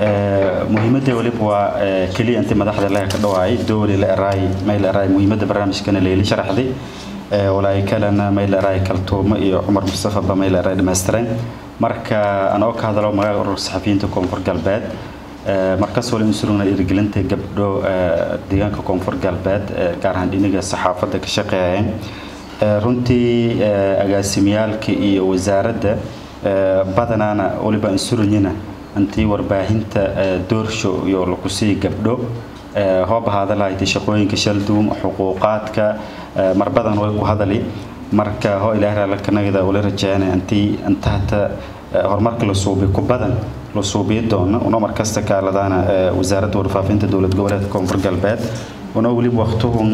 muhiimadda waliba waa keliya intii madaxda leha ka dhawaayay dooli la eraay mayl eraay muhiimadda barnaamijkana leeli sharaxday walaay kalena mayl eraay kaltuumo iyo cumar mustafaba mayl eraay dhammaystireen marka anoo ka hadalo magaca urur saxafiyiinta koonfur galbeed. Markaas wali insurugna dhiirigelinta gabdho deegaanka koonfur galbeed gaar ahaan dhiniga saxaafadda ka shaqeeyeen. Runtii agaasimiyaalka iyo wasaaradda badanaana waliba insurunyina iyo lakusii gabdho hoob hadalahayti shaqooyinka shalduum xuquuqaadka mar badan way ku hadali marka hoo ilaahay raalakanagada wala rajeynaya intii intahata horumarka la suubiy ku badan la suubiyi doono una markasta kaaladaana wasaaradda warfaafinta dowlad goboleedka koonfur galbeed una weliba waqtihun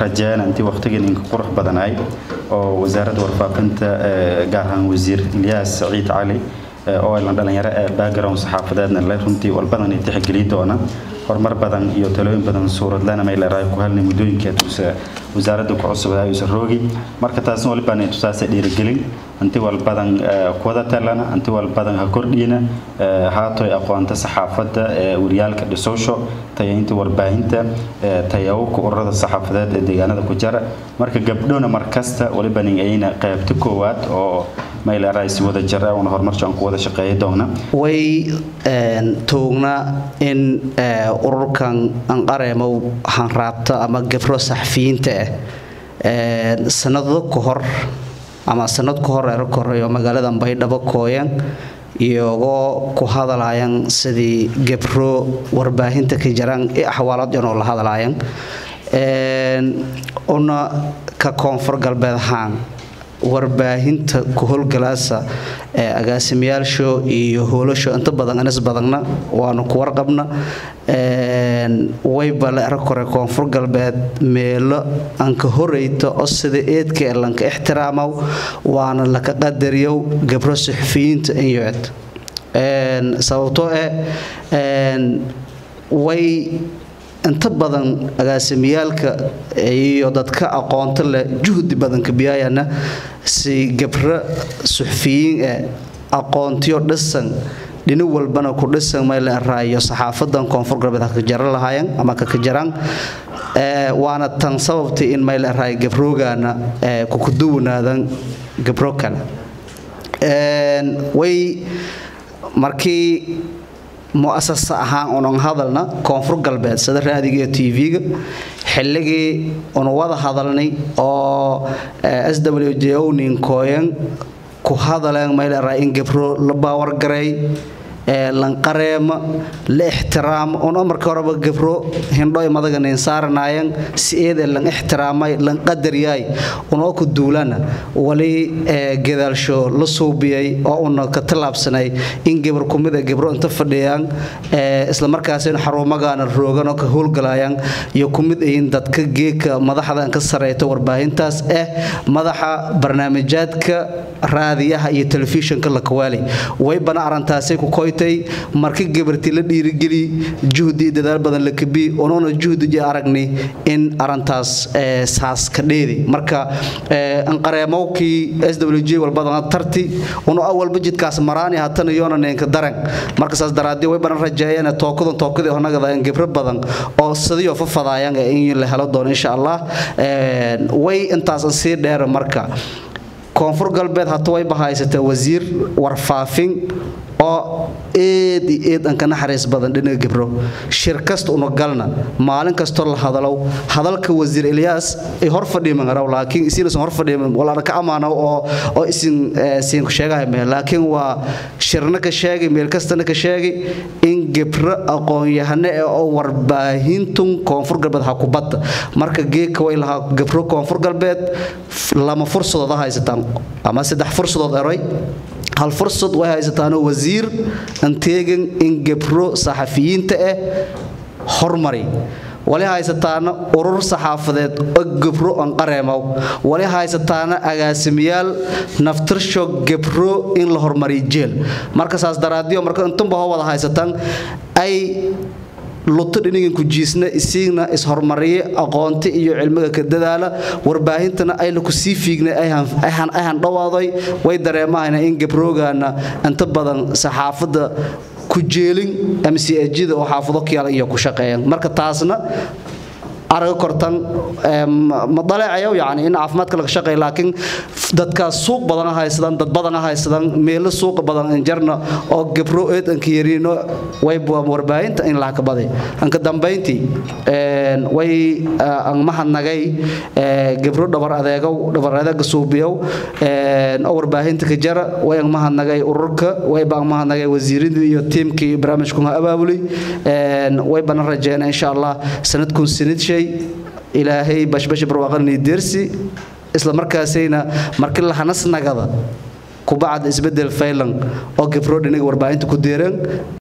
rajeyna intii waqtigan inka qurux badanaay oo wasaaradda warfaafinta gaar ahaan wasiir ilyaas saciid cali oo aylan dhalinyaro ee background saxaafadeedna le runtii walbadan ay tixgeliyi doona. Horumar badan iyo talooyin badan suuradlana mayleeraay ku helnay muddooyinkeed وزارد كعصب روجي سرقي مركتاس نقول بنا تساس دير قلين أنتي والبدن قدر آه، تلنا. أنتي والبدن هكردينا آه، هاتوا أقوانت الصحافة وريال كده سوشو. تي أنتي والبعينت آه، تيوك ورد الصحافة ده دي أنا ده كجرا مركز قبلنا مركز تا ولبنا أينا قابت كوات. أو ما إلى رئيس وده جرا ونهار مرجع قوة شقية دهنا وي تونا إن أركان أنقرة مو هنرابطة. أما قفرو صحفين ah sanado ka hor ama sanad ka hor eero koreyo magaalada baydhabo kooyan iyagoo ku hadalayan sidii gabro warbaahinta ka jiraan axwaaladyan oo la hadalayan una ka koonfur galbeed ahaan warbaahinta ku howlgalaasa ee agaasimayaasho iyo hoolasho inta badan anis badanna waanu ku warqabna wayba la ero kore koonfur galbeed meelo anka horeyta oo sida eedka ee lanka ixtiraamaw waana laka qadariyow gabro suxufiyiinta inyoced sababtoo eh way inta badan agaasimiyaalka iyo dadka aqoonta leh juhdi badan kabiyaayana si gabro suxufiyiin ee aqoontiyo dhisan dhini walbana ku dhisan mayla raayo saxaafadan koonfur galbeed ha ka jaran lahaayeen ama ka ka jaraan waana tan sababtay in mayla raayo gabroogaana kukuduwanaadan gabro kale way markii muasasa ahaan unan hadalna koonfur galbeed sida raadiga tv-ga xilligii una wada hadalnay oo s w j o ninkooyan ku hadaleen mayleraa in gabro la baawargareey lanqareema la ixtiraamo una marka horeba gabro hindhoy madaga nin saaranayan si eedee lan ixtiraamay lan qadaryaay unoo ku duulana wali gadaalsho la suubiyay oo una ka tallaabsanay in gabar kumida gabro inta fadhiyaan isla markaasina xarumagaana roogan oo ka howlgalayaan iyo kumid ayin dadka geeka madaxda ka sareyta warbaahintaas eh madaxa barnaamijyaadka raadiyaha iyo telefishinka la kawaali waybana arintaasay ku koy marka gabarti la dhiirigeli juhdi dadaal badan la kabi unuuna juhdi aragni in arintaas saas ka dheedi marka anqareemowkii s w j walbadan tarti unu awalba jidkaas maraani hatana yoona neenka daran marka saas daraadii way badan rajeeyeen tookadan tookadii honagada gabro badan oo sidiyo fafadaayaan in la helo doono insha allah. Way intaasan sii dheer marka koonfur galbeed hata way bahaysatee wasiir warfaafin oo eed iyo eed anka naxariis badan dhinaga gabro. Shir kasta una galna. Maalin kastoo la hadalow hadalka wasiir ilyaas ay hor fadhiimangaraw laakiin isiinasan hor fadhiiman walaana ka amaano oo oo isin siin ku sheegahay meel. Laakiin waa shirna ka sheegay meel kastana ka sheegay in gabro aqoon-yahane oo warbaahintun koonfur galbeed ha ku badda. Marka geedka way lahaa gabro koonfur galbeed lama fursadood haysataan ama saddex fursadood eroy hal fursad way haysataanoo wasiir anteegan in gabro saxafiyiinta ah hormari. Wali haysataana urur saxaafadeed oo gabro aan qareemow wali haysataana agaasimiyaal naftirsho gabro in la hormariyo jeel. Marka saas daraadiyo marka intunba ho wada haysataan ay luto dhinigan ku jiisna isiigna ishormariye aqoonti iyo cilmiga ka dadaala warbaahintana ayla ku sii fiigna ayhan dhawaaday way dareemahayna in gabroogaana inta badan saxaafadda ku jeelin mcjida oo xaafado kiyaala iyo ku shaqeeyaan marka taasna araga kortan ma daleecayo? Yani in caafimaadka laga shaqeeyo laakiin dadkaas suuq badan haysadaan dad badan haysadaan meelo suuq badan injarna oo gabro eed anka yariino way warbaahinta in laha ka baday. Anka dambayntii way mahadnagay gabro dhabar adeegow dhabar adeega oo warbaahinta ka jara way mahadnagay ururka wayba an mahadnagay wasiiradii iyo tiimkii barnaamijkuna abaabulay waybana rajeena insha allah sanadkun sanad shay ilaahay bashbash barwaaqalni deersi isla markaasayna markii lahanas nagada kubacda isbeddel faylan oo gabro dhinaga warbaahinta ku deereen